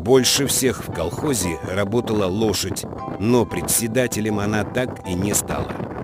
Больше всех в колхозе работала лошадь, но председателем она так и не стала.